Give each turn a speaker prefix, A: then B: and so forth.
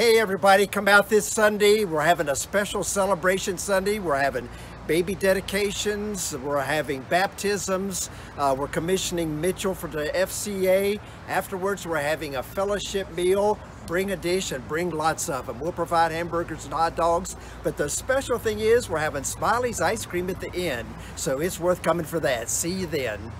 A: Hey everybody, come out this Sunday. We're having a special celebration Sunday. We're having baby dedications, we're having baptisms, uh, we're commissioning Mitchell for the FCA. Afterwards, we're having a fellowship meal. Bring a dish and bring lots of them. We'll provide hamburgers and hot dogs, but the special thing is we're having Smiley's ice cream at the end, so it's worth coming for that. See you then.